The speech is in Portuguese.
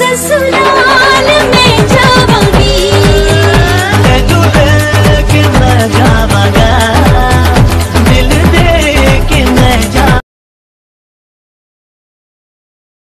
sesler.